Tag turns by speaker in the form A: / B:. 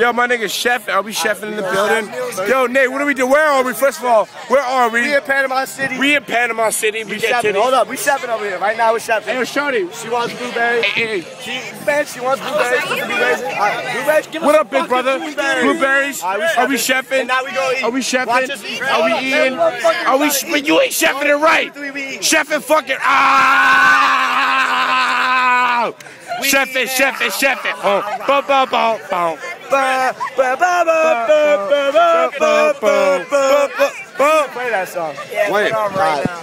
A: Yo, my nigga Chef, are we chefing in the building? Yo, Nate, what are we doing? Where are we? First of all, where are we?
B: We in Panama City.
A: We in Panama City. We,
B: We
A: get
B: chefing.
A: titties.
B: Hold up, we chefing over here. Right now we're chefing.
A: Hey, yo, Shorty.
B: She wants blueberries.
A: Hey, hey.
B: She, man, she wants blueberries. Put blueberries in. All right, blueberries. Give
A: What
B: some
A: up, big brother?
B: Blueberries.
A: Blueberries?
B: All right,
A: Are we chefing?
B: And now we go eat.
A: Are we chefing?
B: Watch.
A: Are we eating?
B: man,
A: Are we?
B: gotta
A: But you ain't chefing it right.
B: Three, we.
A: Chefing fucking. Ah! Chef it, chef it, chef it. Oh, boom, boom, boom, boom.
B: Play that song.
C: Yeah,
A: Wait,
C: right